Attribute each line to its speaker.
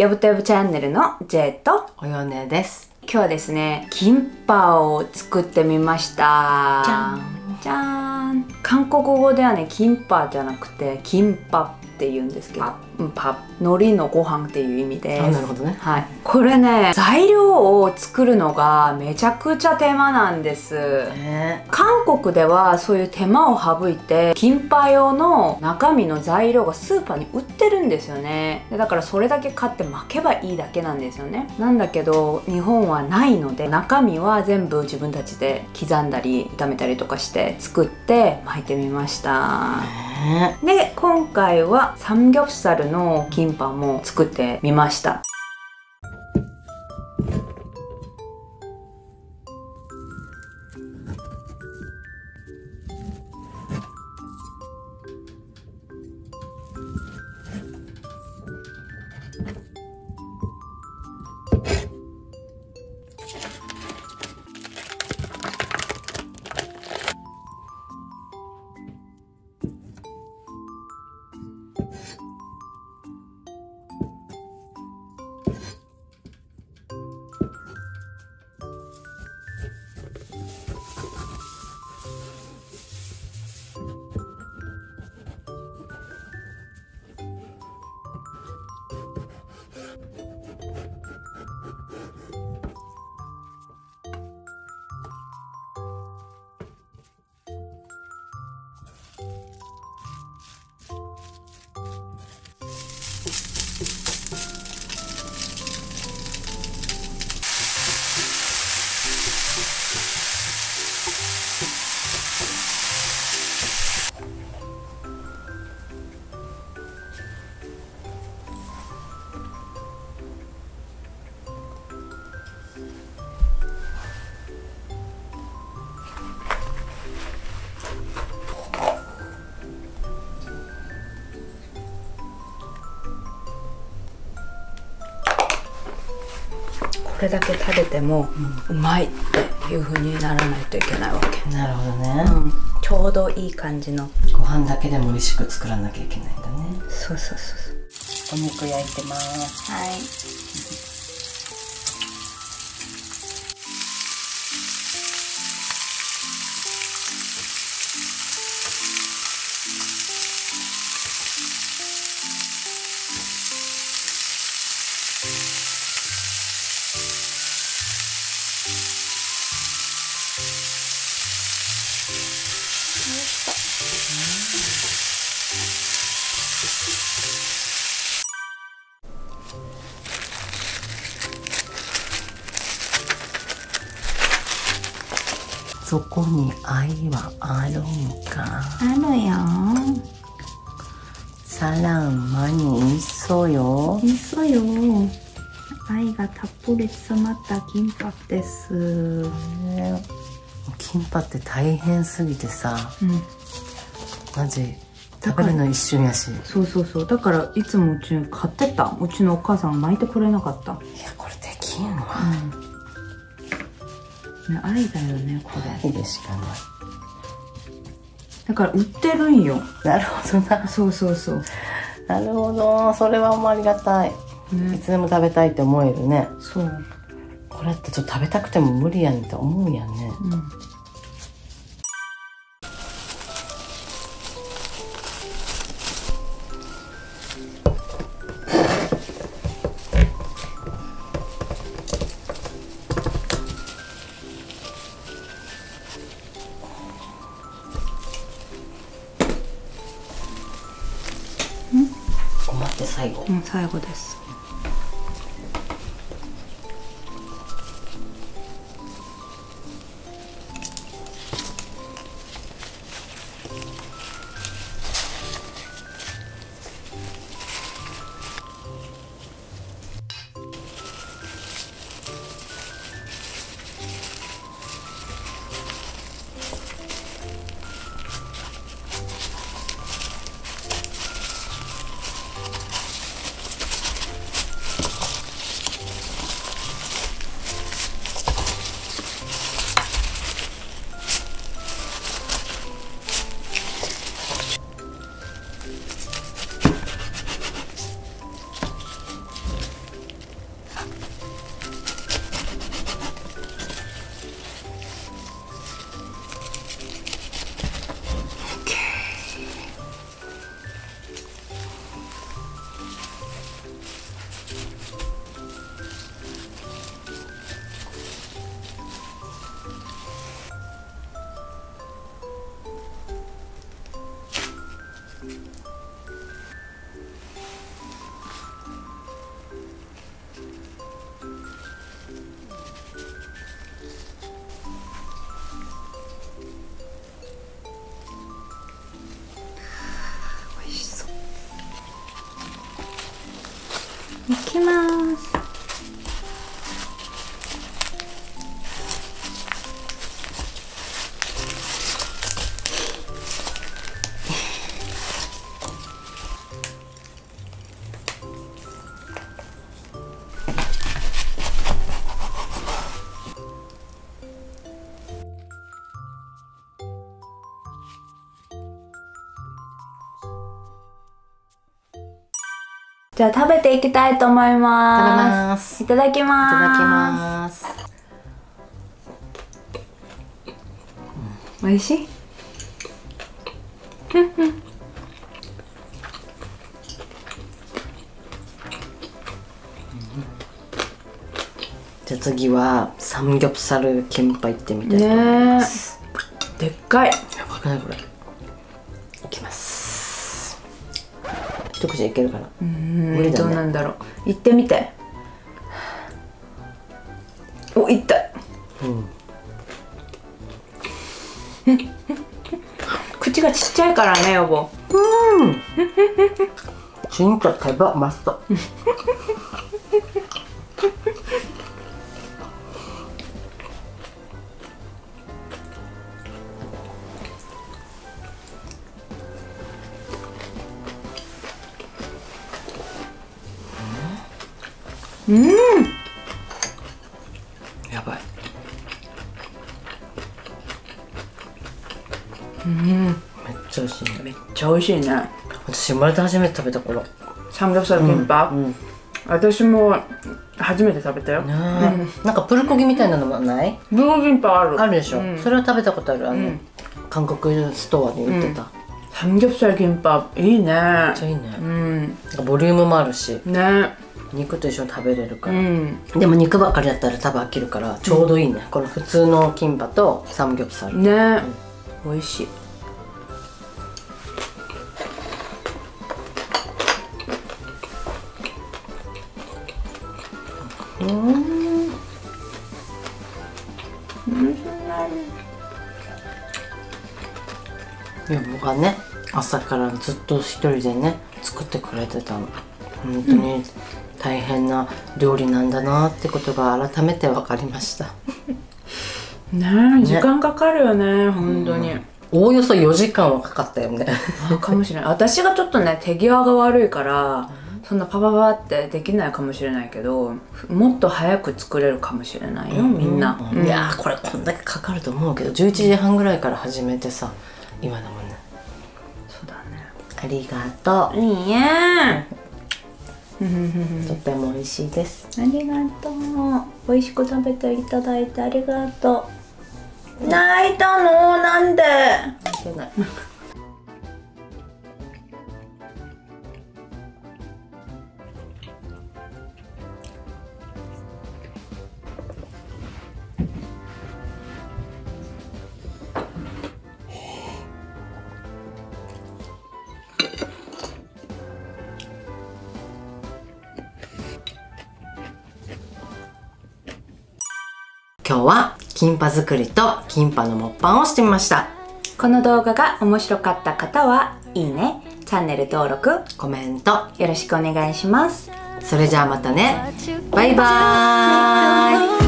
Speaker 1: やぶとやぶチャンネルの J と
Speaker 2: およねです。
Speaker 1: 今日はですねキンパを作ってみました。
Speaker 2: じゃん。
Speaker 1: じゃーん。韓国語ではねキンパじゃなくてキンパって言うんですけどうんパ海苔のご飯っていう意味で
Speaker 2: なるほどね。
Speaker 1: はい、これね材料を作るのがめちゃくちゃ手間なんです。
Speaker 2: ね。
Speaker 1: 韓国ではそういう手間を省いてキンパ用の中身の材料がスーパーに売ってるんですよね。でだからそれだけ買って巻けばいいだけなんですよね。なんだけど日本はないので中身は全部自分たちで刻んだり炒めたりとかして作って巻いてみました。
Speaker 2: ね。
Speaker 1: で今回はサムギョプサルのキンパも作ってみました。れだけ食べてもうまいっていう風にならないといけないわけ、
Speaker 2: なるほどね、
Speaker 1: うん、ちょうどいい感じの。
Speaker 2: ご飯だけでも美味しく作らなきゃいけないんだね。
Speaker 1: そうそうそうそう。
Speaker 2: お肉焼いてます。
Speaker 1: はい
Speaker 2: そこに愛はあるんか
Speaker 1: あるよ
Speaker 2: 사랑 많이 있어요
Speaker 1: そうよ愛がたっぷり詰まったキンパです
Speaker 2: ねキンパって大変すぎてさ
Speaker 1: うん
Speaker 2: マジ食べるの一瞬やしい
Speaker 1: そうそうそうだからいつもうちに買ってたうちのお母さん巻いてくれなかった
Speaker 2: やこれできんわ
Speaker 1: うん ね愛だよねこれ。
Speaker 2: 愛でしかない。
Speaker 1: だから売ってるんよ。
Speaker 2: なるほどな。
Speaker 1: そうそうそう。
Speaker 2: なるほど。それはもうありがたい。い
Speaker 1: ね
Speaker 2: つでも食べたいって思えるね。
Speaker 1: そう。
Speaker 2: これってちょっと食べたくても無理やねんって思うやんね。
Speaker 1: うん
Speaker 2: 最後
Speaker 1: うん、最後です。じゃあ食べていきたいと思いま
Speaker 2: ます。
Speaker 1: すいただき
Speaker 2: い
Speaker 1: ます。
Speaker 2: ただきます。
Speaker 1: 美味しい？
Speaker 2: じゃあ次はサムギョプサルキンパ行ってみたいと思います、
Speaker 1: でっかい。
Speaker 2: やばくないこれ一口でいけるかな。
Speaker 1: うん。
Speaker 2: 無理だね。
Speaker 1: どうなんだろう。行ってみて。お行った。
Speaker 2: うん。
Speaker 1: 口がちっちゃいからねよぼ。
Speaker 2: チンと手羽マスト
Speaker 1: うん。
Speaker 2: やばい。
Speaker 1: うん。
Speaker 2: めっちゃ美味しいね。
Speaker 1: めっちゃ美味しいね。
Speaker 2: 私生まれて初めて食べた頃。
Speaker 1: サムギョプサルキンパ、
Speaker 2: うん
Speaker 1: 私も初めて食べたよ。
Speaker 2: ねえ。なんかプルコギみたいなのもない？
Speaker 1: ブロキンパある。
Speaker 2: あるでしょ、
Speaker 1: うん。
Speaker 2: それは食べたことある？あの、
Speaker 1: うん。
Speaker 2: 韓国ストアに売ってた、めっ
Speaker 1: サムギョプサルキンパいいね。
Speaker 2: ちゃいいね、
Speaker 1: うん。
Speaker 2: ボリュームもあるし。
Speaker 1: ね
Speaker 2: 肉と一緒に食べれるか
Speaker 1: う
Speaker 2: ら、
Speaker 1: ん。
Speaker 2: でも肉ばっかりだったら多分飽きるからちょうどいいね、この普通のキンパとサムギョプサル、
Speaker 1: ね、美味しい。
Speaker 2: い。や僕はね朝からずっと一人でね作ってくれてたの。本当に大変な料理なんだなってことが改めて分かりました。
Speaker 1: ね時間かかるよね本当に、
Speaker 2: おおよそ4時間はかかったよね。
Speaker 1: あかもしれない。私がちょっとね手際が悪いからそんなパパパってできないかもしれないけどもっと早く作れるかもしれないよ、みんな、
Speaker 2: いやーこれこんだけかかると思うけど11時半ぐらいから始めてさ今だもんね。
Speaker 1: そうだね。
Speaker 2: ありがと
Speaker 1: いいね
Speaker 2: うとっても美味しいです。
Speaker 1: ありがとう。美味しく食べていただいてありがとう。泣いたの？なんで？
Speaker 2: いけない今日はキンパ作りとキンパのモッパンをしてみました。
Speaker 1: この動画が面白かった方はいいねチャンネル登録
Speaker 2: コメント。
Speaker 1: よろしくお願いします。
Speaker 2: それじゃあまたね。バイバーイ